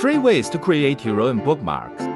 Three ways to create your own bookmarks.